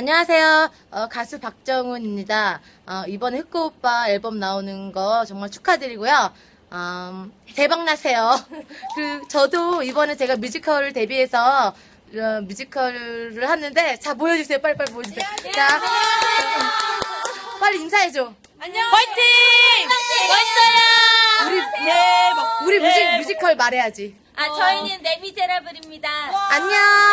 안녕하세요. 어, 가수 박정은입니다. 어, 이번에 흑꼬 오빠 앨범 나오는 거 정말 축하드리고요. 음, 대박 나세요. 그 저도 이번에 제가 뮤지컬을 데뷔해서 어, 뮤지컬을 하는데 자 보여주세요. 빨리빨리 보여주세요. 자, 빨리 인사해줘. 안녕. 화이팅! 멋있어요. 우리 네, 뭐, 우리 뮤지, 네. 뮤지컬 말해야지. 아, 저희는 레미제라블입니다. 안녕.